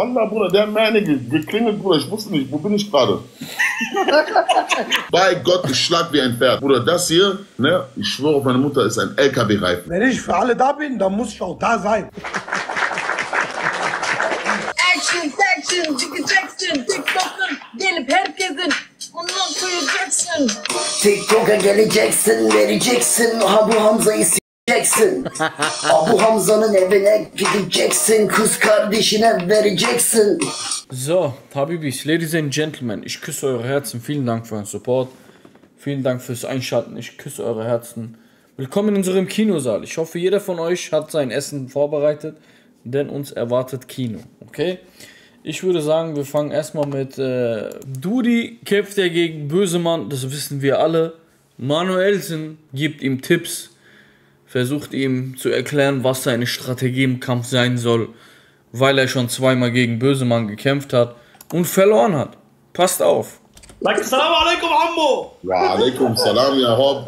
Hat meine ge- geklingelt, Bruder. Ich wusste nicht, wo bin ich gerade? Bei Gott, ich schlag wie ein Pferd. Bruder, das hier, ne, ich schwöre auf meine Mutter, ist ein LKW-Reifen. Wenn ich für alle da bin, dann muss ich auch da sein. Action, Action, Jiggy Jackson, TikTok'un gelip herkesin bundan duyacaksın. TikTok'a geleceksin, vereceksin. Ha bu Hamza'yı s**eceksin. Abu Hamza'nın evine gideceksin. Kız kardeşine vereceksin. So, Habibis, Ladies and Gentlemen, ich küsse eure Herzen. Vielen Dank für euren Support. Vielen Dank fürs Einschalten. Ich küsse eure Herzen. Willkommen in unserem Kinosaal. Ich hoffe, jeder von euch hat sein Essen vorbereitet, denn uns erwartet Kino. Okay? Ich würde sagen, wir fangen erstmal mit äh, Dudi kämpft er gegen Bösemann, das wissen wir alle. Manuelsen gibt ihm Tipps, versucht ihm zu erklären, was seine Strategie im Kampf sein soll, weil er schon zweimal gegen Bösemann gekämpft hat und verloren hat. Passt auf. Sag Salam alaikum, Ammo! Wa alaikum salam, ya Hob.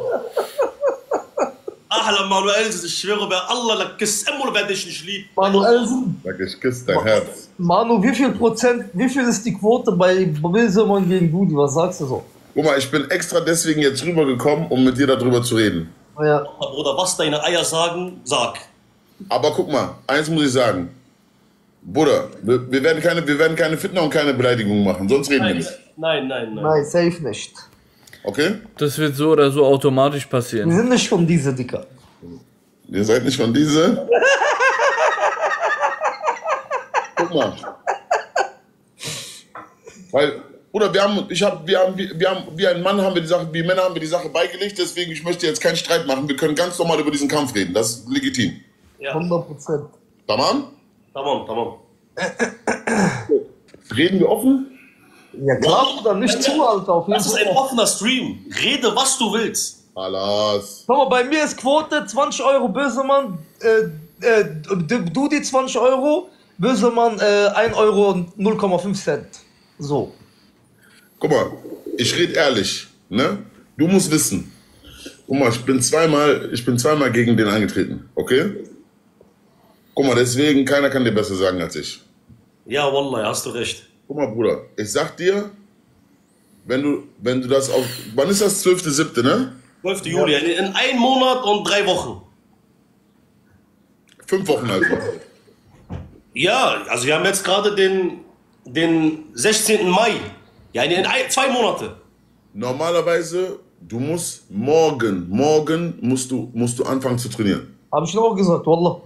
Manuel, ich schwöre bei Allah, la Kisemmul werde ich nicht lieb. Manuelsen, Sag, ich küsse dein Herz. Manu, wie viel Prozent, wie viel ist die Quote bei Bösemann gegen Dudi? Was sagst du so? Guck mal, ich bin extra deswegen jetzt rübergekommen, um mit dir darüber zu reden. Ja, Bruder, was deine Eier sagen, sag. Aber guck mal, eins muss ich sagen. Bruder, wir, wir, werden keine, wir werden keine Fitner und keine Beleidigung machen, sonst reden wir Nein, nicht. nein, nein, nein. nein, safe nicht. Okay? Das wird so oder so automatisch Wir passieren. sind nicht von dieser Dicker. Ihr seid nicht von diese. Guck mal. Weil, oder wir haben, ich hab, wir haben, wir haben, wie ein Mann haben wir die Sache, wie Männer haben wir die Sache beigelegt, deswegen, ich möchte jetzt keinen Streit machen. Wir können ganz normal über diesen Kampf reden. Das ist legitim. Ja, 100 Prozent. Tamam? tamam, tamam. Reden wir offen? Ja klar, Bruder, nicht zu, Alter. Auf jeden Das ist ein offener Stream. Rede, was du willst. Alas. Guck mal, bei mir ist Quote 20 Euro Bösemann, äh, äh, Dudi 20 Euro, Bösemann äh, 1 Euro und 0,5 Cent. So. Guck mal, ich rede ehrlich, ne? Du musst wissen. Guck mal, ich bin zweimal, ich bin zweimal gegen den angetreten, okay? Guck mal, deswegen, keiner kann dir besser sagen als ich. Ja, Wallah, hast du recht. Guck mal, Bruder, ich sag dir, wenn du, wenn du das auf, wann ist das? 12.7., ne? 12. Juli, in, in einem Monat und drei Wochen. Fünf Wochen also. Ja, also wir haben jetzt gerade den, den 16. Mai. Ja, in, in ein, zwei Monate. Normalerweise, du musst morgen, morgen musst du, musst du anfangen zu trainieren. Hab ich noch gesagt, Wallah.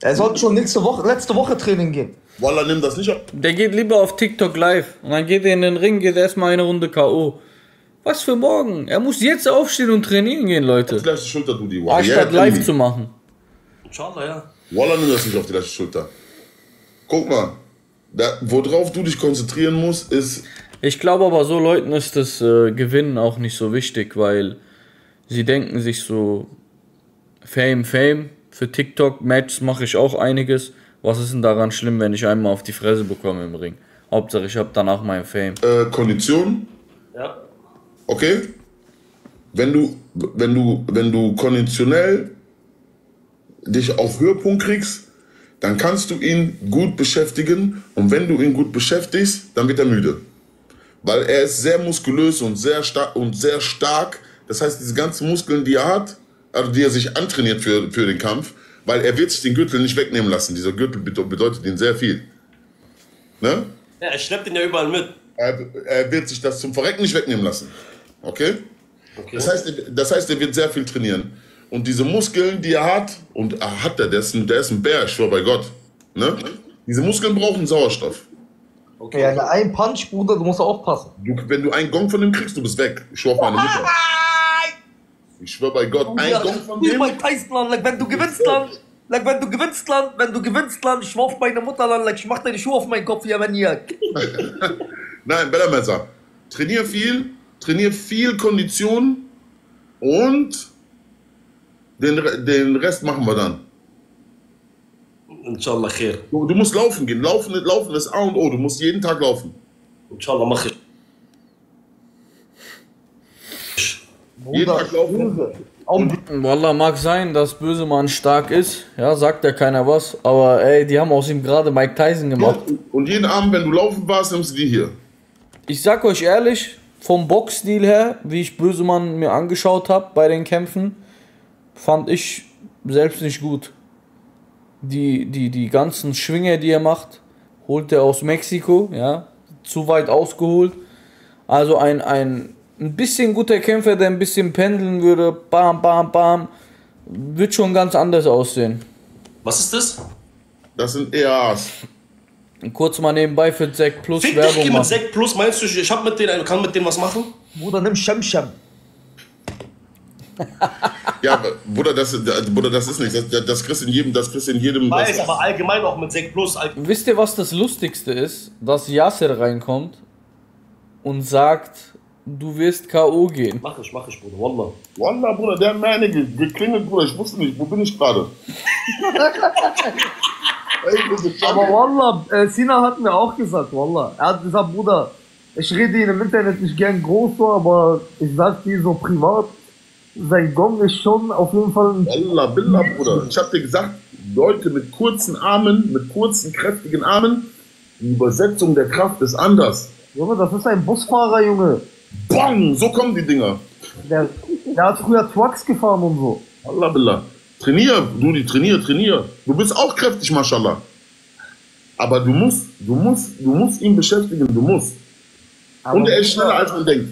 Er sollte schon nächste Woche, letzte Woche Training gehen. Wallah, nimm das nicht ab. Der geht lieber auf TikTok live und dann geht er in den Ring, geht erstmal eine Runde K.O. Was für morgen? Er muss jetzt aufstehen und trainieren gehen, Leute. Auf die leichte Schulter, du die Wallah. Anstatt Ja, live zu machen. Inshallah, ja. Wallah, nimm das nicht auf die leichte Schulter. Guck mal, da, worauf du dich konzentrieren musst, ist, Ich glaube aber, so Leuten ist das äh, Gewinnen auch nicht so wichtig, weil sie denken sich so, Fame, Fame, für TikTok-Matches mache ich auch einiges. Was ist denn daran schlimm, wenn ich einmal auf die Fresse bekomme im Ring? Hauptsache, ich habe danach mein Fame. äh, Kondition, Ja. okay? Wenn du, wenn du, wenn du konditionell dich auf Höhepunkt kriegst, dann kannst du ihn gut beschäftigen und wenn du ihn gut beschäftigst, dann wird er müde. Weil er ist sehr muskulös und sehr stark und sehr stark. Das heißt, diese ganzen Muskeln, die er hat, also die er sich antrainiert für, für den Kampf, weil er wird sich den Gürtel nicht wegnehmen lassen. Dieser Gürtel bede- bedeutet ihm sehr viel. Ne? Ja, er schleppt ihn ja überall mit. Er, er wird sich das zum Verrecken nicht wegnehmen lassen. Okay? Okay. Das heißt, das heißt, er wird sehr viel trainieren. Und diese Muskeln, die er hat, und er hat er, der ist ein, der ist ein Bär, ich schwör bei Gott. Ne? Diese Muskeln brauchen Sauerstoff. okay. Ja, ja, ein Punch, Bruder, du musst aufpassen. Du, wenn du einen Gong von dem kriegst, du bist weg. Ich schwör auf meine Mutter. Ich schwör bei Gott, ein Ja, Gong von dem. bei Tyson, like, wenn du gewinnst, Land. Like, wenn du gewinnst, Land, wenn du gewinnst, Land, ich schwör auf meine Mutter, Land, like, ich mach deine Schuhe auf meinen Kopf, ja, wenn ihr. Nein, Bellermesser. Trainier viel, trainier viel Kondition und den, den Rest machen wir dann. Inshallah, khair. Du, du musst laufen gehen. Laufen, laufen ist A und O. Du musst jeden Tag laufen. Inshallah, mach ich. Jeden Bruder, Tag laufen. Wallah, mag sein, dass Bösemann stark ist. Ja, sagt ja keiner was. Aber ey, die haben aus ihm gerade Mike Tyson gemacht. Und jeden Abend, wenn du laufen warst, nimmst du die hier. Ich sag euch ehrlich, vom Boxstil her, wie ich Bösemann mir angeschaut habe bei den Kämpfen, fand ich selbst nicht gut. Die, die, die ganzen Schwinge, die er macht, holt er aus Mexiko, ja, zu weit ausgeholt. Also ein, ein, ein bisschen guter Kämpfer, der ein bisschen pendeln würde, bam, bam, bam, wird schon ganz anders aussehen. Was ist das? Das sind EAs. Kurz mal nebenbei für Zack Plus Fick dich, Werbung mit machen. Sekt Plus. Meinst du, ich hab mit denen, kann mit denen was machen? Bruder, nimm Shem Shem. Ja, aber, Bruder, das, Bruder, das ist nicht. Das, das kriegst du in jedem, das kriegst in jedem. Weiß, aber allgemein auch mit Sekt Plus. Wisst ihr, was das Lustigste ist? Dass Yasser reinkommt und sagt, du wirst K.O. gehen. Mach ich, mach ich, Bruder. Wallah. Wallah, Bruder, der hat mir eine ge- geklingelt, Bruder. Ich wusste nicht, wo bin ich gerade? Aber? Wallah, äh, Sina hat mir auch gesagt, Wallah. Er hat gesagt, Bruder, ich rede ihn im Internet nicht gern groß so, aber ich sag dir so privat, sein Gong ist schon auf jeden Fall ein Wallah, Billah, Bruder. Ich hab dir gesagt, Leute mit kurzen Armen, mit kurzen, kräftigen Armen, die Übersetzung der Kraft ist anders. Junge, das ist ein Busfahrer, Junge. Bang, so kommen die Dinger. Der, der hat früher Trucks gefahren und so. Allah billah. Trainier, du die trainier, trainier. Du bist auch kräftig, mashallah. Aber du musst, du musst, du musst ihn beschäftigen, du musst. Aber Und er ist schneller, als man denkt.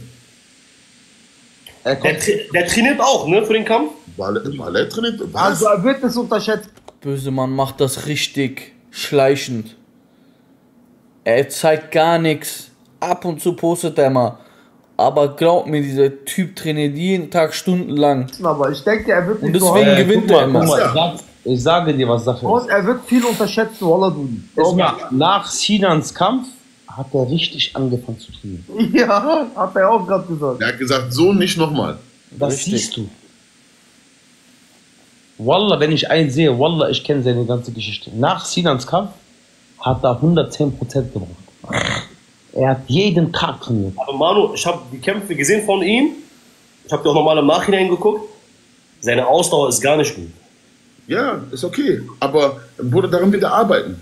Er Der, der trainiert auch, ne, für den Kampf? Weil, weil er trainiert. Was? also er wird es unterschätzt. Bösemann macht das richtig schleichend. Er zeigt gar nichts. Ab und zu postet er mal. Aber glaubt mir, dieser Typ trainiert jeden Tag stundenlang. Aber ich denke, er wird Und nicht so deswegen hart- gewinnt guck er immer. mal, ich, sag, ich sage dir, was Sache Und ist. er wird viel. Guck mal, nach Sinans Kampf hat er richtig angefangen zu trainieren. Ja, hat er auch gerade gesagt. Er hat gesagt, so nicht nochmal. Das Richtig. siehst du. Wallah, wenn ich einen sehe, Wallah, ich kenne seine ganze Geschichte. Nach Sinans Kampf hat er 110% gebraucht. Er hat jeden Tag trainiert. Aber Manu, ich habe die Kämpfe gesehen von ihm. Ich habe die auch nochmal im Nachhinein geguckt. Seine Ausdauer ist gar nicht gut. Ja, ist okay. Aber, Bruder, daran wird er arbeiten.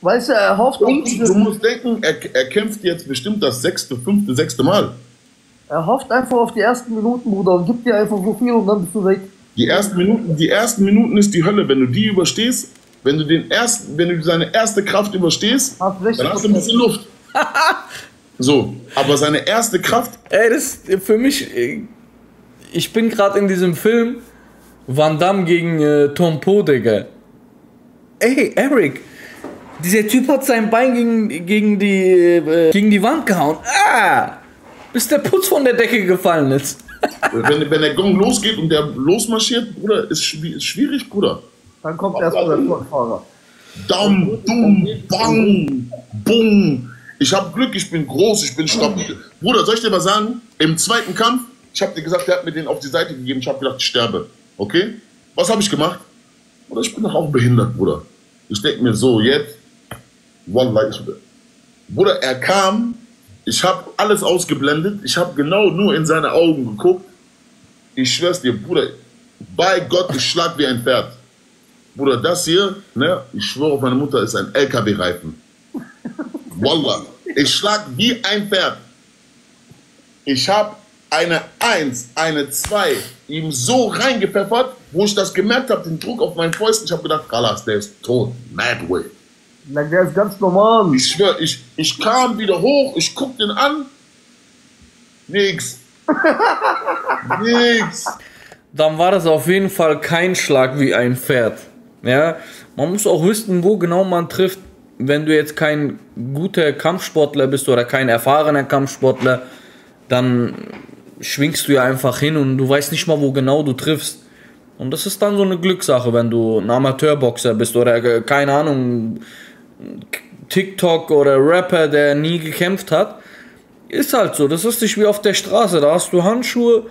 Weißt du, er hofft auf Und dieses, du musst denken, er, er kämpft jetzt bestimmt das sechste, fünfte, sechste Mal. er hofft einfach auf die ersten Minuten, Bruder, und gibt dir einfach so viel und dann bist du weg. Die ersten Minuten, die ersten Minuten ist die Hölle. Wenn du die überstehst, wenn du den ersten, wenn du seine erste Kraft überstehst, Hast recht. dann hast du ein bisschen Luft. So, aber seine erste Kraft, Ey, das ist für mich. Ich bin gerade in diesem Film Van Damme gegen äh, Tom Poe, Digga. Ey, Eric, dieser Typ hat sein Bein gegen, gegen, die, äh, gegen die Wand gehauen. Ah! Bis der Putz von der Decke gefallen ist. wenn, wenn der Gong losgeht und der losmarschiert, Bruder, ist, ist schwierig, Bruder. Dann kommt erstmal der Truckfahrer. Daum, dumm, bang, bung. Ich habe Glück, ich bin groß, ich bin stabil. Bruder, soll ich dir was sagen? Im zweiten Kampf, ich habe dir gesagt, der hat mir den auf die Seite gegeben, ich habe gedacht, ich sterbe. Okay? Was habe ich gemacht? Bruder, ich bin doch auch behindert, Bruder. Ich denke mir so, jetzt, Wallah, ich, Bruder, er kam, ich habe alles ausgeblendet, ich habe genau nur in seine Augen geguckt. Ich schwör's dir, Bruder, bei Gott, ich schlag wie ein Pferd. Bruder, das hier, ne, ich schwöre auf meine Mutter, ist ein LKW-Reifen. Wallah, ich schlag wie ein Pferd. Ich habe eine 1, eine 2 ihm so reingepfeffert, wo ich das gemerkt habe, den Druck auf meinen Fäusten. Ich habe gedacht, Kalas, der ist tot. Mad way. Na, der ist ganz normal. Ich schwöre, ich, ich kam wieder hoch, ich guck den an. Nix. Nix. Dann war das auf jeden Fall kein Schlag wie ein Pferd. Ja, man muss auch wissen, wo genau man trifft. Wenn du jetzt kein guter Kampfsportler bist oder kein erfahrener Kampfsportler, dann schwingst du ja einfach hin und du weißt nicht mal, wo genau du triffst. Und das ist dann so eine Glückssache, wenn du ein Amateurboxer bist oder äh, keine Ahnung, TikTok oder Rapper, der nie gekämpft hat. Ist halt so, das ist nicht wie auf der Straße, da hast du Handschuhe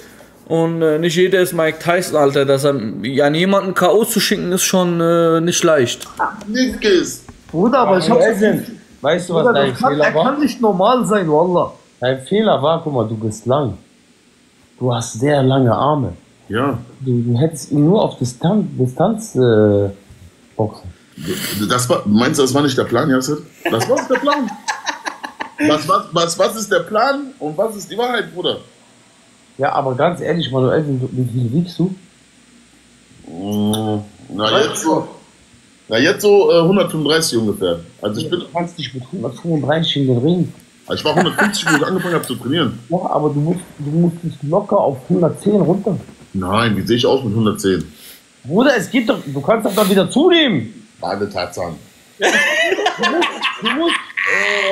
und äh, nicht jeder ist Mike Tyson, Alter. Das, an an jemanden K.O. zu schicken ist schon äh, nicht leicht. Nix. Bruder, aber ich hab. Eisen, weißt du, was Bruder, dein kann, Fehler er kann war? nicht normal sein, Wallah. Dein Fehler war, guck mal, du bist lang. Du hast sehr lange Arme. Ja. Du, du hättest ihn nur auf Distanz, Distanz äh, boxen. Das war, meinst du, das war nicht der Plan, Yasser? Das war der Plan. Was, was, was, was ist der Plan und was ist die Wahrheit, Bruder? Ja, aber ganz ehrlich, Manuel, wie viel wiegst du? Mm, Na, jetzt so, na, jetzt so äh, 135 ungefähr. Also ich bin, Du kannst dich mit 135 in den Ring. also ich war 150, wo ich angefangen habe zu trainieren. Ja, aber du musst, du musst dich locker auf 110 runter. Nein, wie sehe ich aus mit 110? Bruder, es geht doch, du kannst doch dann wieder zunehmen. Beide Tatsachen. Du musst,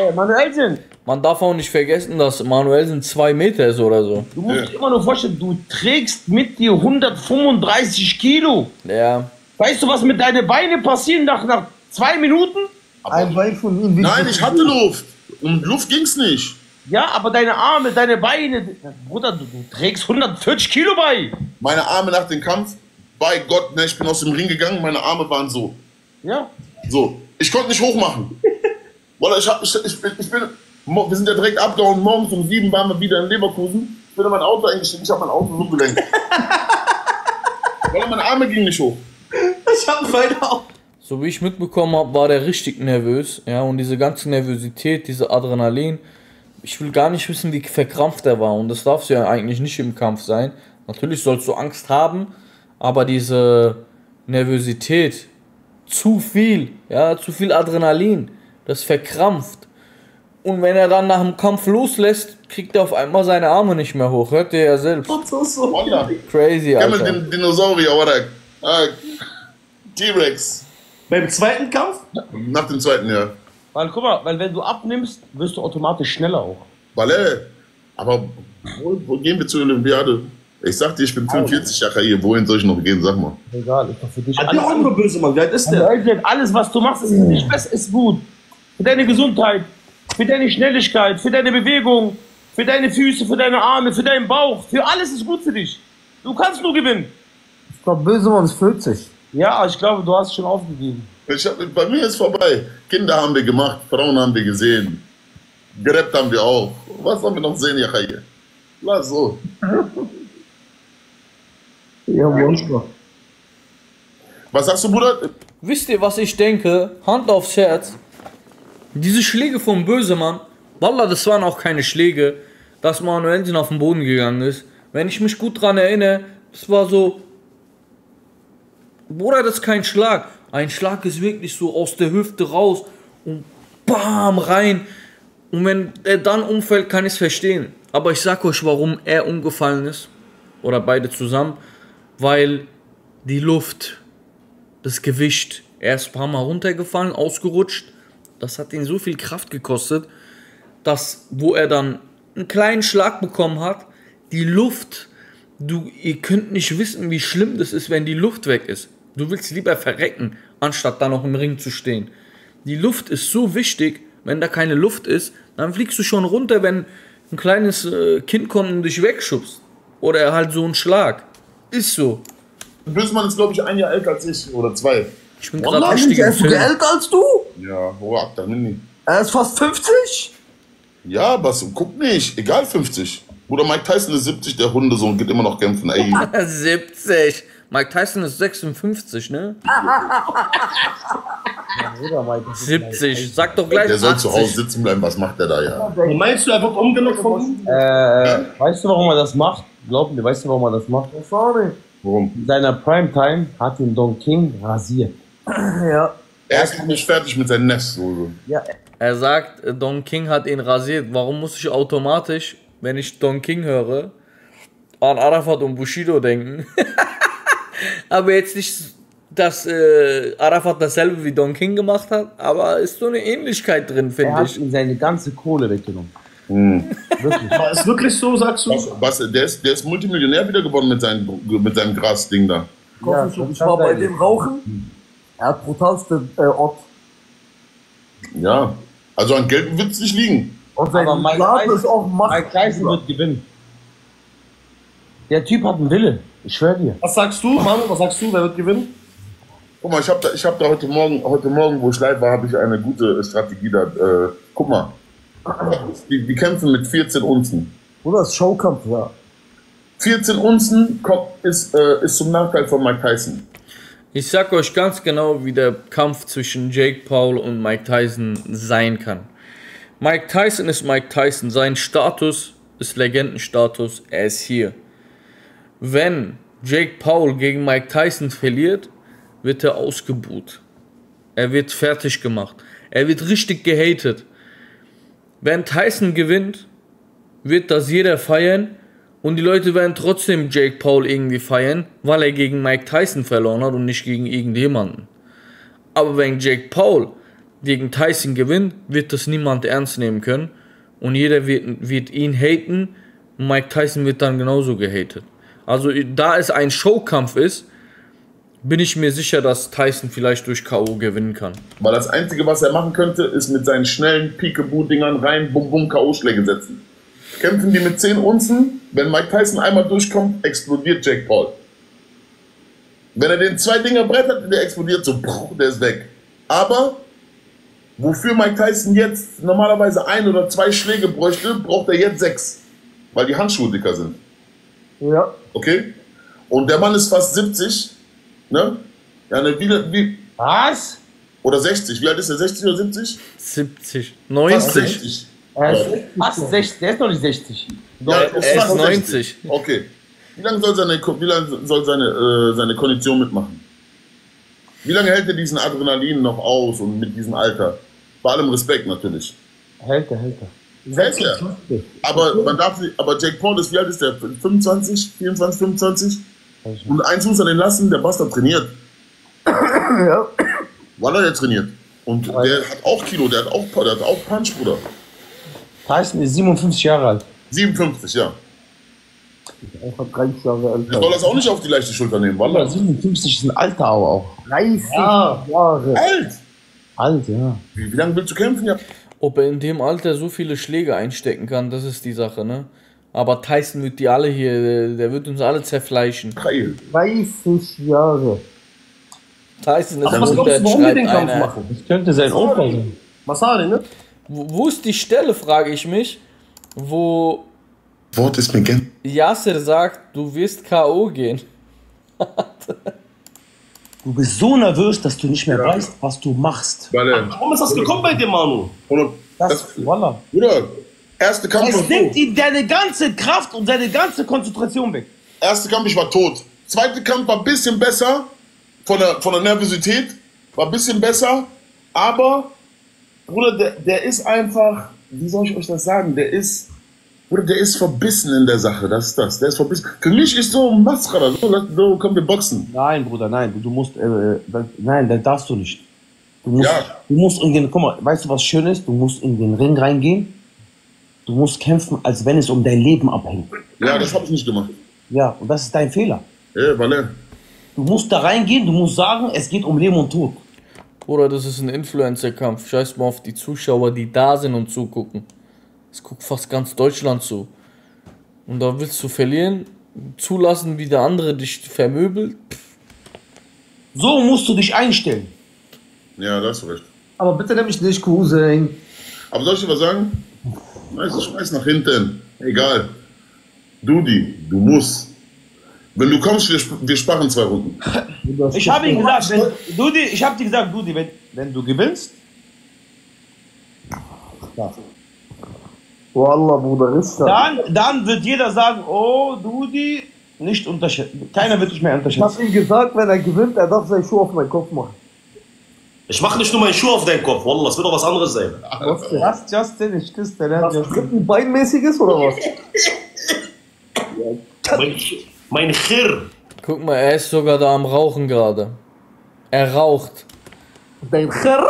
äh, Manuelsen, Man darf auch nicht vergessen, dass Manuelsen zwei Meter ist oder so. du musst dir immer nur vorstellen, du trägst mit dir 135 Kilo. Ja. Weißt du, was mit deinen Beinen passiert nach, nach zwei Minuten? Ein Bein von ihm. Nein, ich hatte Luft. Um Luft ging's nicht. Ja, aber deine Arme, deine Beine, Bruder, du, du trägst 140 Kilo bei. Meine Arme nach dem Kampf, bei Gott, ne, ich bin aus dem Ring gegangen, meine Arme waren so. Ja. So, ich konnte nicht hochmachen. Wallah, ich, hab, ich, ich, bin- ich bin, wir sind ja direkt abgehauen, morgens um sieben waren wir wieder in Leverkusen. Ich bin in mein Auto eingestiegen, ich habe mein Auto so gelenkt. Wallah, meine Arme gingen nicht hoch. Ich hab beide auch. So wie ich mitbekommen habe, war der richtig nervös. Ja, und diese ganze Nervosität, diese Adrenalin. Ich will gar nicht wissen, wie verkrampft er war. Und das darf ja eigentlich nicht im Kampf sein. Natürlich sollst du Angst haben, aber diese Nervosität, zu viel, ja, zu viel Adrenalin, das verkrampft. Und wenn er dann nach dem Kampf loslässt, kriegt er auf einmal seine Arme nicht mehr hoch. Hört ihr ja selbst. Wallah. Crazy, Gib mir Alter. den Dinosaurier, oder? Ah, T-Rex. Beim zweiten Kampf? Nach dem zweiten Jahr. Weil, guck mal, weil wenn du abnimmst, wirst du automatisch schneller auch. Weil, ey, aber wo, wo gehen wir zur Olympiade? Ich sag dir, ich bin 45 Jahre hier. Wohin soll ich noch gehen? Sag mal. Egal, ist doch für dich Hat der alles. andere böse Mann, wie alt ist der? Alles, was du machst, ist für dich besser, ist gut. Für deine Gesundheit, für deine Schnelligkeit, für deine Bewegung, für deine Füße, für deine Arme, für deinen Bauch. Für alles ist gut für dich. Du kannst nur gewinnen. Ich glaube, Bösemann ist 40. Ja, ich glaube, du hast schon aufgegeben. Ich hab, bei mir ist vorbei. Kinder haben wir gemacht, Frauen haben wir gesehen. Gerappt haben wir auch. Was sollen wir noch sehen, ja, hier? Lass so. Ja, Monster. Was sagst du, Bruder? Wisst ihr, was ich denke? Hand aufs Herz. Diese Schläge vom Bösemann, Wallah, das waren auch keine Schläge, dass Manuelsen auf den Boden gegangen ist. Wenn ich mich gut dran erinnere, das war so. Bruder, das ist kein Schlag. Ein Schlag ist wirklich so aus der Hüfte raus und bam rein. Und wenn er dann umfällt, kann ich es verstehen. Aber ich sag euch, warum er umgefallen ist. Oder beide zusammen. Weil die Luft das Gewicht. Er ist ein paar Mal runtergefallen, ausgerutscht. Das hat ihn so viel Kraft gekostet, dass, wo er dann einen kleinen Schlag bekommen hat, die Luft, du, ihr könnt nicht wissen, wie schlimm das ist, wenn die Luft weg ist. Du willst lieber verrecken, anstatt da noch im Ring zu stehen. Die Luft ist so wichtig, wenn da keine Luft ist, dann fliegst du schon runter, wenn ein kleines äh, Kind kommt und dich wegschubst. Oder halt so ein Schlag. Ist so. Bösmann ist, glaube ich, ein Jahr älter als ich. Oder zwei. Ich bin gerade richtig Er ist sogar älter als du? Ja, wo ab da Mini. Er ist fast 50? Ja, was? Guck nicht. Egal 50. Bruder Mike Tyson ist 70, der Hundesohn geht immer noch kämpfen. Ey. 70. Mike Tyson ist 56, ne? Bruder, Mike, das ist 70. Sag doch gleich Der soll zu Hause 80. sitzen bleiben. Was macht der da, ja? Meinst du, er wird umgelockt von ihm? Äh, weißt du, warum er das macht? Glaub mir, weißt du, warum er das macht? Sorry. Warum? In seiner Primetime hat ihn Don King rasiert. Ja. Er ist noch nicht fertig mit seinem Nest. So. Ja, Er sagt, äh, Don King hat ihn rasiert. Warum muss ich automatisch, wenn ich Don King höre, an Arafat und Bushido denken? aber jetzt nicht, dass äh, Arafat dasselbe wie Don King gemacht hat, aber ist so eine Ähnlichkeit drin, er finde hat ich. ihm seine ganze Kohle weggenommen. Aber ist wirklich so, sagst du? Was, was, der, ist, der ist Multimillionär wieder geworden mit seinem, mit seinem Grasding da. Ja, ich war bei dem Rauchen. Er hat brutalste äh, Ort. Ja. Also an Geld wird es nicht liegen. Und sein Aber Mike Laden Tyson- ist auch Macht. Mike Tyson wird gewinnen. Der Typ hat einen Wille. Ich schwör dir. Was sagst du, Mann? Was sagst du, wer wird gewinnen? Guck mal, ich habe da, ich hab da heute Morgen, heute Morgen, wo ich live war, habe ich eine gute Strategie da. Äh, guck mal. Die, die kämpfen mit 14 Unzen. Bruder, das ist Showkampf, ja. 14 Unzen ist, äh, ist zum Nachteil von Mike Tyson. Ich sag euch ganz genau, wie der Kampf zwischen Jake Paul und Mike Tyson sein kann. Mike Tyson ist Mike Tyson. Sein Status ist Legendenstatus. Er ist hier. Wenn Jake Paul gegen Mike Tyson verliert, wird er ausgebuht. Er wird fertig gemacht. Er wird richtig gehatet. Wenn Tyson gewinnt, wird das jeder feiern und die Leute werden trotzdem Jake Paul irgendwie feiern, weil er gegen Mike Tyson verloren hat und nicht gegen irgendjemanden. Aber wenn Jake Paul gegen Tyson gewinnt, wird das niemand ernst nehmen können und jeder wird, wird ihn haten und Mike Tyson wird dann genauso gehatet. Also da es ein Showkampf ist, bin ich mir sicher, dass Tyson vielleicht durch K.O. gewinnen kann. Weil das Einzige, was er machen könnte, ist mit seinen schnellen Peekaboo-Dingern rein, bum bum K.O.-Schläge setzen. Kämpfen die mit 10 Unzen, wenn Mike Tyson einmal durchkommt, explodiert Jake Paul. Wenn er den zwei Dinger brettert, der explodiert so, bruch, der ist weg. Aber wofür Mike Tyson jetzt normalerweise ein oder zwei Schläge bräuchte, braucht er jetzt sechs. Weil die Handschuhe dicker sind. Ja. Okay? Und der Mann ist fast 70. Ne? Ja, ne, wie, wie, Was? oder 60. Wie alt ist er? 60 oder 70? 70, Fast 90, 60. Er ist Was? 60? Der ist noch nicht 60. Ja, er ist fast 90. Okay. Wie lange soll seine, wie lange soll seine, äh, seine Kondition mitmachen? Wie lange hält er diesen Adrenalin noch aus und mit diesem Alter? Bei allem Respekt natürlich. Hält er, hält er. Hält er. Aber man darf aber Jake Paul ist, wie alt ist der? 25, 24, 25? Und eins muss er den lassen, der Bastard trainiert. Ja. Wallah, der trainiert. Und der hat auch Kilo, der hat auch, der hat auch Punch, Bruder. Tyson ist 57 Jahre alt. 57, ja. Einfach 30 Jahre Der soll älter. das auch nicht auf die leichte Schulter nehmen, Aber Wallah. 57 ist ein Alter aber auch. 30 Ja. Jahre. Alt! Alt, ja. Wie, wie lange willst du kämpfen? Ja. Ob er in dem Alter so viele Schläge einstecken kann, das ist die Sache, ne? Aber Tyson wird die alle hier, der, wird uns alle zerfleischen. Geil. 30 Jahre. Tyson ist Aber was glaubst du, warum wir den Kampf machen? Das könnte sein Opa sein. Masari, ne? Wo, wo ist die Stelle, frage ich mich, wo Wort ist mir gern. Yasser sagt, du wirst K.O. gehen. Du bist so nervös, dass du nicht mehr weißt, was du machst. Er. Warum ist das gekommen bei dir, Manu? Das, das. Bruder, erste Kampf Es war nimmt ihm deine ganze Kraft und seine ganze Konzentration weg. Erste Kampf, ich war tot. Zweite Kampf war ein bisschen besser. Von der, von der Nervosität. War ein bisschen besser. Aber, Bruder, der, der ist einfach. Wie soll ich euch das sagen? Der ist. Bruder, der ist verbissen in der Sache. Das ist das. Der ist verbissen. Für mich ist so Mascara. So, lass- so kommen wir boxen. Nein, Bruder, nein. Du, du musst, äh, das, nein, das darfst du nicht. Du musst, Ja. du musst in den, guck mal, weißt du, was schön ist? Du musst in den Ring reingehen. Du musst kämpfen, als wenn es um dein Leben abhängt. Ja, das habe ich nicht gemacht. Ja, und das ist dein Fehler. Ja, weil. Du musst da reingehen, du musst sagen, es geht um Leben und Tod. Bruder, das ist ein Influencer-Kampf. Scheiß mal auf die Zuschauer, die da sind und zugucken. Es guckt fast ganz Deutschland zu. Und da willst du verlieren, zulassen, wie der andere dich vermöbelt. So musst du dich einstellen. Ja, da hast du recht. Aber bitte nimm mich nicht Cousin. Aber soll ich dir was sagen? Schmeiß, schmeiß nach hinten. Egal. Dudi, du musst. Wenn du kommst, wir, wir sparen zwei Runden. Ich habe ihm gesagt, wenn, Dudi, ich habe dir gesagt, Dudi, wenn, wenn du gewinnst, Wallah, Bruder, ist das. dann, dann wird jeder sagen, oh, Dudi, nicht unterschätzen. Keiner wird dich mehr Ich unterschätzen. hab ihm gesagt, wenn er gewinnt, er darf seinen Schuh auf meinen Kopf machen. Ich mache nicht nur meinen Schuh auf deinen Kopf, Wallah, das wird doch was anderes sein. Was denn? Was, Justin, ich küsse deine Was Hand. dritten Beinmäßiges oder was? Mein, mein Chir. Guck mal, er ist sogar da am Rauchen gerade. Er raucht. Dein Herr.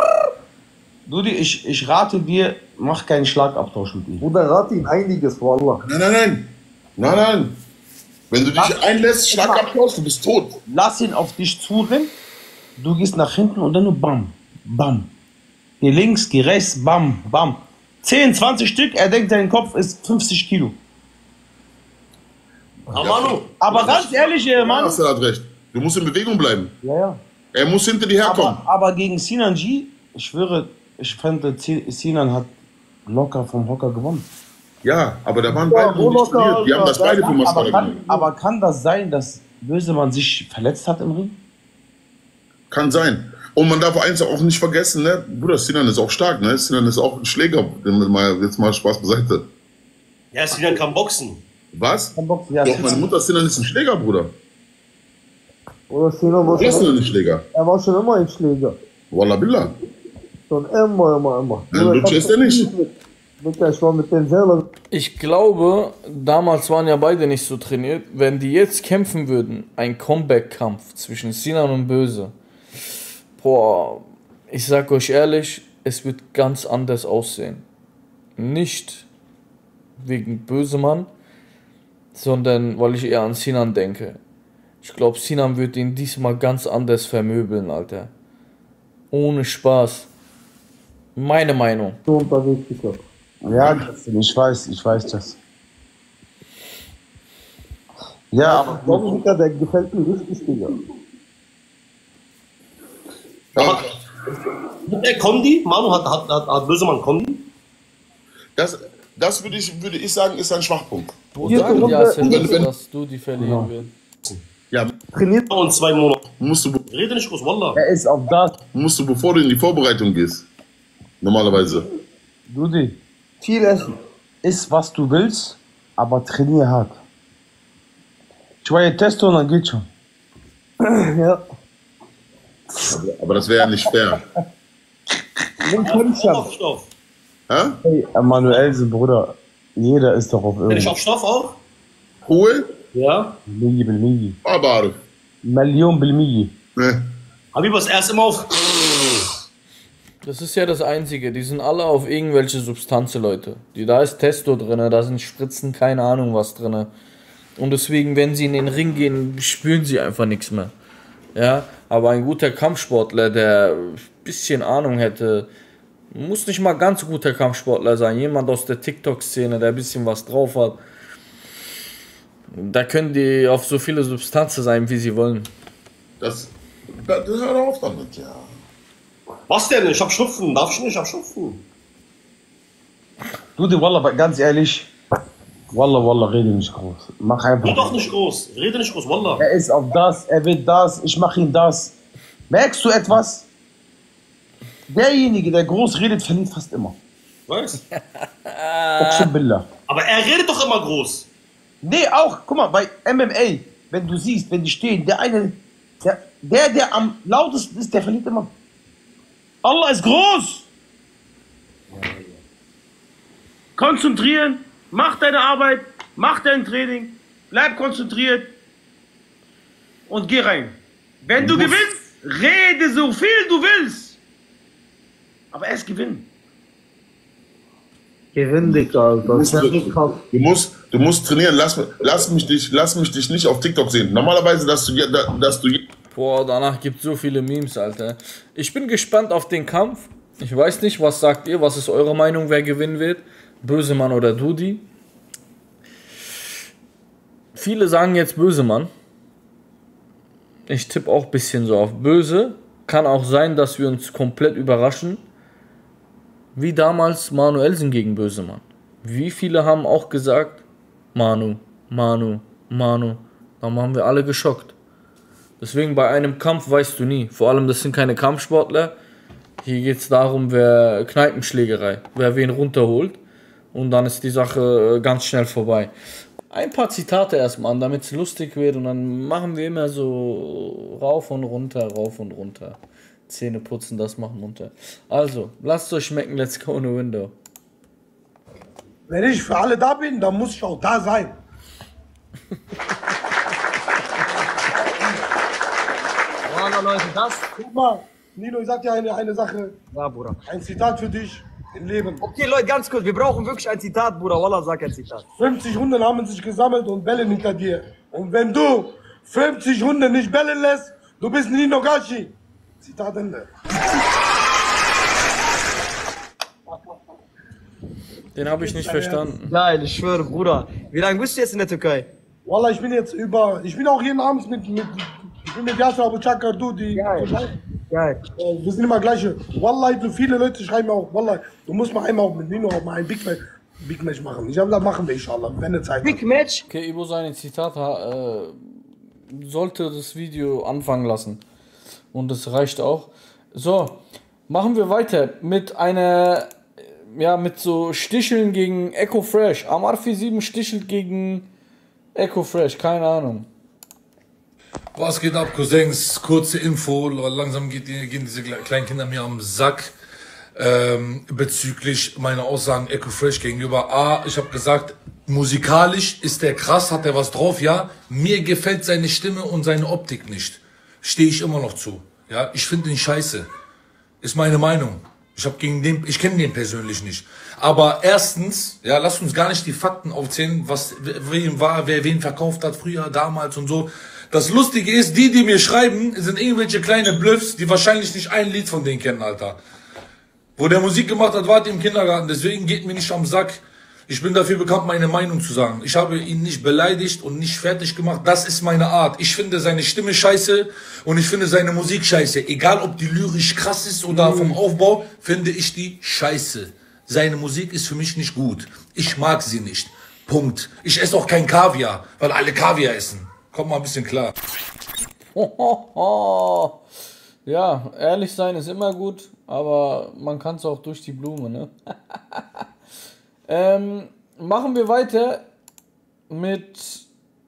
Dudi, ich, ich rate dir, mach keinen Schlagabtausch mit ihm. Bruder, rat ihm einiges, Wallah. Nein, nein, nein. Nein, nein. Wenn du dich einlässt, Schlagabtausch, du bist tot. Lass ihn auf dich zurennen, du gehst nach hinten und dann nur bam, bam. Geh links, geh rechts, bam, bam. 10, 20 Stück, er denkt, sein Kopf ist 50 Kilo. Aber Manu, Aber ganz ehrlich, äh, Ja, Mann, hast du recht. Du musst in Bewegung bleiben. Ja, ja. Er muss hinter dir herkommen. aber, aber gegen Sinan G, ich schwöre, ich fand, Sinan hat locker vom Hocker gewonnen. Ja, aber da waren Ja, beide nicht Ronocker, trainiert. Die haben das beide für Aber Mascara kann, genommen. aber kann das sein, dass Bösemann sich verletzt hat im Ring? Kann sein. Und man darf eins auch nicht vergessen, ne? Bruder, Sinan ist auch stark, ne? Sinan ist auch ein Schläger. Mal, jetzt mal Spaß beiseite. Ja, Sinan kann boxen. Was? Kein Bock, ja, Doch, meine Mutter Sinan ist ein Schläger, Bruder. Oder Sinan war Er ist schon, ein Schläger. er war schon immer ein Schläger. Wallah billah. Schon immer, immer, immer. Ein Lutscher ist er nicht. Ich glaube, damals waren ja beide nicht so trainiert. Wenn die jetzt kämpfen würden, ein Comeback-Kampf zwischen Sinan und Böse, boah, ich sag euch ehrlich, es wird ganz anders aussehen. Nicht wegen Bösemann, sondern weil ich eher an Sinan denke. Ich glaube, Sinan wird ihn diesmal ganz anders vermöbeln, Alter. Ohne Spaß. Meine Meinung. so unterwegs, Dicker. Ja, ich weiß, ich weiß das. Ja, aber der gefällt mir richtig, Digga. Ja, Hat er Kondi? Manu hat, hat, hat, hat Bösemann Kondi? das, das würde ich, würde ich sagen, ist ein Schwachpunkt. Hier Sagen ja, wenn- dass du die verlieren wirst. Ja, Trainiert, Und zwei Monate. musst du, Rede nicht groß, Wallah. er ist auf das. musst du, bevor du in die Vorbereitung gehst. Normalerweise. Dudi, viel essen. iss was du willst, aber trainier hart. Schweige Testo und dann geht schon. Ja. Aber das wäre ja nicht fair. Den ich ja. Auf Stoff. Hä? Hey, Manuelsen, Bruder, jeder ist doch auf Bin ich irgendwas. auf Stoff auch? Ruhe? Ja. Bilmigi, Bilmigi. Aber. Million Bilmigi. Ne? Habibas erst immer auf. Das ist ja das Einzige. Die sind alle auf irgendwelche Substanzen, Leute. Die, da ist Testo drin, da sind Spritzen, keine Ahnung was drin. Und deswegen, wenn sie in den Ring gehen, spüren sie einfach nichts mehr. Ja, aber ein guter Kampfsportler, der ein bisschen Ahnung hätte, muss nicht mal ganz guter Kampfsportler sein. Jemand aus der TikTok-Szene, der ein bisschen was drauf hat. Da können die auf so viele Substanzen sein, wie sie wollen. Das, das, das hört auf damit, ja. Was denn? Ich hab Schnupfen. Darf ich nicht? Ich hab Schnupfen. Dudi, Wallah, aber ganz ehrlich, Wallah, Wallah, rede nicht groß. Mach Rede doch einfach. nicht groß. Rede nicht groß, Wallah. Er ist auf das, er will das, ich mach ihm das. Merkst du etwas? Derjenige, der groß redet, verliert fast immer. Billah. Aber er redet doch immer groß. Nee, auch, guck mal, bei MMA, wenn du siehst, wenn die stehen, der eine, der, der, der am lautesten ist, der verliert immer. Allah ist groß! Konzentrieren, mach deine Arbeit, mach dein Training, bleib konzentriert und geh rein. Wenn du musst- gewinnst, rede so viel du willst. Aber erst gewinnen. Gewinn, Dicker, Alter. Ja krass. Du musst, du musst trainieren. Lass, lass, mich dich, lass mich dich nicht auf TikTok sehen. Normalerweise, dass du, dass du Boah, danach gibt es so viele Memes, Alter. Ich bin gespannt auf den Kampf. Ich weiß nicht, was sagt ihr? Was ist eure Meinung, wer gewinnen wird? Bösemann oder Dudi? Viele sagen jetzt Bösemann. Ich tippe auch ein bisschen so auf Böse. Kann auch sein, dass wir uns komplett überraschen. Wie damals Manuelsen gegen Bösemann. Wie viele haben auch gesagt, Manu, Manu, Manu. Dann waren wir alle geschockt. Deswegen bei einem Kampf weißt du nie. Vor allem, das sind keine Kampfsportler. Hier geht es darum, wer Kneipenschlägerei, wer wen runterholt. Und dann ist die Sache äh, ganz schnell vorbei. Ein paar Zitate erstmal, damit es lustig wird. Und dann machen wir immer so rauf und runter, rauf und runter. Zähne putzen, das machen runter. Also, lasst euch schmecken, let's go in the window. Wenn ich für alle da bin, dann muss ich auch da sein. Leute, das. Guck mal, Nino, ich sag dir eine, eine Sache, Ja, Bruder. ein Zitat für dich im Leben. Okay, Leute, ganz kurz. Wir brauchen wirklich ein Zitat, Bruder. Wallah, sag ein Zitat. 50 Hunde haben sich gesammelt und bellen hinter dir. Und wenn du 50 Hunde nicht bellen lässt, du bist Nino Gashi. Zitat Ende. Den habe ich nicht verstanden. Geil, ich schwöre, Bruder. Wie lange bist du jetzt in der Türkei? Wallah, ich bin jetzt über, ich bin auch jeden Abend mit, mit ich bin mit Yasser Abu Chakar, du, die, Geil. Geil. wir sind immer gleiche. Wallah, so viele Leute schreiben mir auch, Wallah, du musst mal einmal auch mit Nino auch mal ein Big Fight. Big Match machen. Ich habe da machen wir inshallah, wenn eine Zeit Big Match. Okay, Ibo seine Zitate äh, sollte das Video anfangen lassen. Und das reicht auch. So, machen wir weiter mit einer, äh, ja, mit so Sticheln gegen Echo Fresh. Amarfi 7 stichelt gegen Echo Fresh, keine Ahnung. Was geht ab, Cousins? Kurze Info. Langsam geht, gehen diese kle- kleinen Kinder mir am Sack. Ähm, bezüglich meiner Aussagen Echo Fresh gegenüber. A, ich habe gesagt, musikalisch ist der krass, hat er was drauf, ja. Mir gefällt seine Stimme und seine Optik nicht. Stehe ich immer noch zu. Ja, ich finde ihn scheiße. Ist meine Meinung. Ich habe gegen den, ich kenne den persönlich nicht. Aber erstens, ja, lasst uns gar nicht die Fakten aufzählen, was wen war, wer wen verkauft hat früher, damals und so. Das Lustige ist, die, die mir schreiben, sind irgendwelche kleine Bluffs, die wahrscheinlich nicht ein Lied von denen kennen, Alter. Wo der Musik gemacht hat, wart ihr im Kindergarten. Deswegen geht mir nicht am Sack. Ich bin dafür bekannt, meine Meinung zu sagen. Ich habe ihn nicht beleidigt und nicht fertig gemacht. Das ist meine Art. Ich finde seine Stimme scheiße und ich finde seine Musik scheiße. Egal, ob die lyrisch krass ist oder vom Aufbau, finde ich die scheiße. Seine Musik ist für mich nicht gut. Ich mag sie nicht. Punkt. Ich esse auch kein Kaviar, weil alle Kaviar essen. Kommt mal ein bisschen klar. Ja, ehrlich sein ist immer gut, aber man kann es auch durch die Blume, ne? ähm, machen wir weiter mit.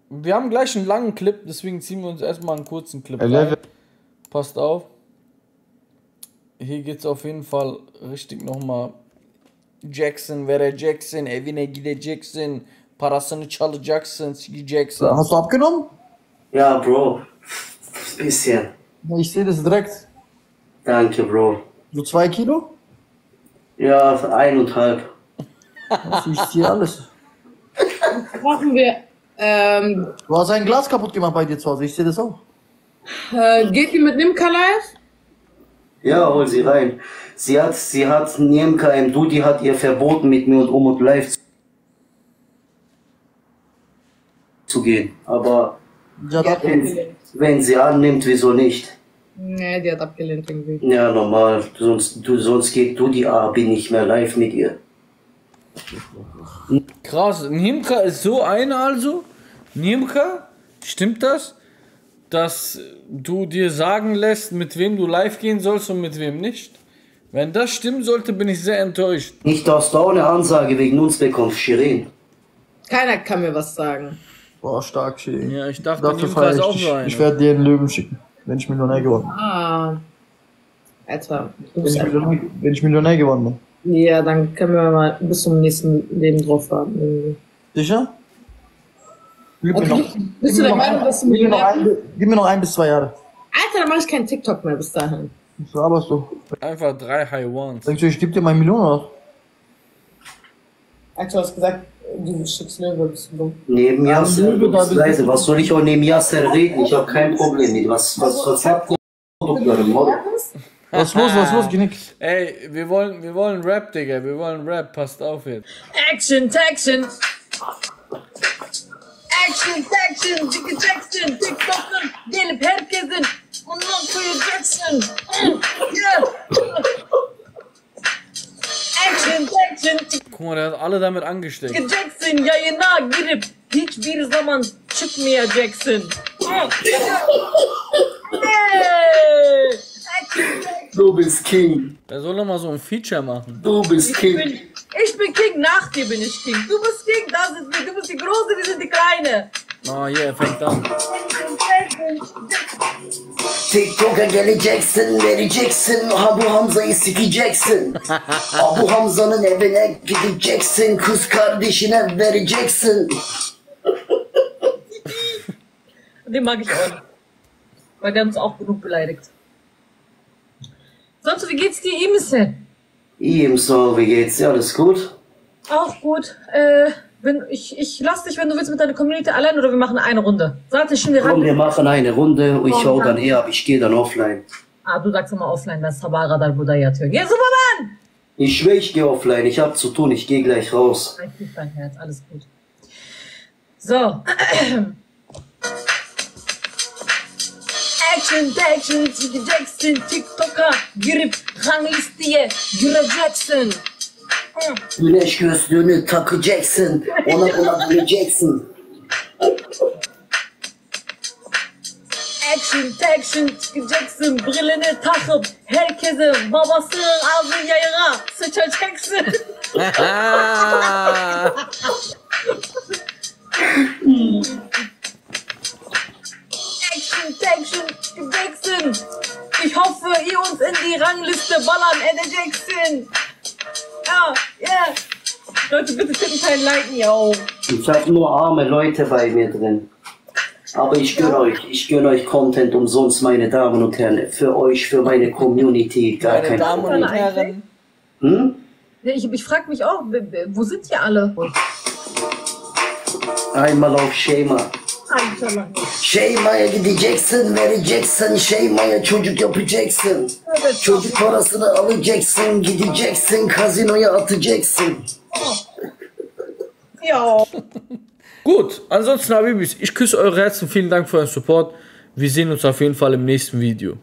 Wir haben gleich einen langen Clip, deswegen ziehen wir uns erstmal einen kurzen Clip rein. Passt auf. Hier geht's auf jeden Fall richtig nochmal. Jackson, Jackson, evine gide Jackson, parasını çalacaksın, Jackson. Hast du abgenommen? Ja, Bro. Bisschen. Ich sehe das direkt. Danke, Bro. So zwei Kilo? Ja, eineinhalb. Also ich sehe alles. Brauchen wir. Ähm, Du hast ein Glas kaputt gemacht bei dir zu Hause. Ich sehe das auch. äh, geht die mit Nimka live? Ja, hol sie rein. Sie hat, sie hat Niemka im Dudi hat ihr verboten, mit mir und Umut live zu gehen. Aber Ja, da, wenn, wenn sie annimmt, wieso nicht? Nee, die hat abgelehnt irgendwie. Ja, normal. Sonst, du, sonst geht Dudi Abi nicht mehr live mit ihr. Krass, Nimka ist so eine also? Nimka? Stimmt das? Dass du dir sagen lässt, mit wem du live gehen sollst und mit wem nicht? Wenn das stimmen sollte, bin ich sehr enttäuscht. Nicht, dass du eine Ansage wegen uns bekommst, Shirin. Keiner kann mir was sagen. Boah, stark, Shirin. Ja, ich dachte, Dafür ist ich auch dich. eine. Ich werde dir einen Löwen schicken, wenn ich Millionär geworden bin. Ah. Alter, Wenn bist ich. Millionär, wenn ich Millionär geworden bin. Ja, dann können wir mal bis zum nächsten Leben drauf warten. irgendwie. Sicher? Gib mir Okay. noch, Bist gib du der Meinung, ein- dass du Millionär ein, gib mir noch ein bis zwei Jahre. Alter, dann mach ich keinen TikTok mehr bis dahin. Was laberst du? Einfach drei High Ones. Denkst du, ich geb dir meine Million oder? Alter, du hast gesagt, du dumm. Neben Yasser, leise. Was soll ich auch neben Yasser reden? Ich habe kein Problem mit. Was, was, was habt ihr? Was los, was los, Genick? Ey, wir wollen, wir wollen Rap, Digga. Wir wollen Rap. Passt auf jetzt. Action, Action. Action, Action, Dickie Jackson, TikTok'ın gelip herkesin ondan koyacaksın. Mm, yeah. Guck mal, der hat alle damit angesteckt. Jackson yayına girip hiçbir zaman çıkmayacaksın. Du bist King. Der soll doch mal so ein Feature machen. Du bist Ich King. bin, ich bin King, nach dir bin ich King. Du bist King, da sind wir. Du bist die Große, wir sind die Kleine. Ah, fängt an. TikTok'a geleceksin, vereceksin. Abu Hamza'yı sikeceksin. Abu Hamza'nın evine gideceksin. Kız kardeşine vereceksin. Den mag ich auch. Weil der hat uns auch genug beleidigt. Sonst, wie geht's dir? İyiyim sağ ol, wie geht's? Ja, alles gut? Auch gut. Äh, wenn, ich, ich lass dich, wenn du willst, mit deiner Community allein oder wir machen eine Runde. Sag ich schon dir Komm, wir machen eine Runde. Ich hau dann eher ab. Ich gehe dann offline. Ah, du sagst immer offline, das sabaha kadar burada yatıyor. Gel Superman! Ich schwör, ich gehe offline. Ich hab zu tun. Ich gehe gleich raus. Ein Tief dein Herz, alles gut. So. Action, action, gideceksin TikTok'a girip ranglisteye gireceksin. Güneş gözlüğünü takacaksın. Ona buna bileceksin. Action, Action, çıkacaksın, brillini takıp herkesin babasının ağzını yayına sıçacaksın. tippen kein Liken, yo. Ich habe nur arme Leute bei mir drin. Aber ich gönne euch, ich gönne euch Content umsonst, meine Damen und Herren. Für euch, für meine Community, gar Meine kein Damen Problem. und Herren. Hm? Ja, Ich, ich frage mich auch, wo sind die alle? Einmal auf Schema. Şeyma'ya gideceksin, vereceksin, Şeyma'ya çocuk yapacaksın. Çocuk parasını alacaksın, gideceksin, kazinoya atacaksın. Ja. Gut, ansonsten Habibis, ich küsse eure Herzen, vielen Dank für euren Support. Wir sehen uns auf jeden Fall im nächsten Video.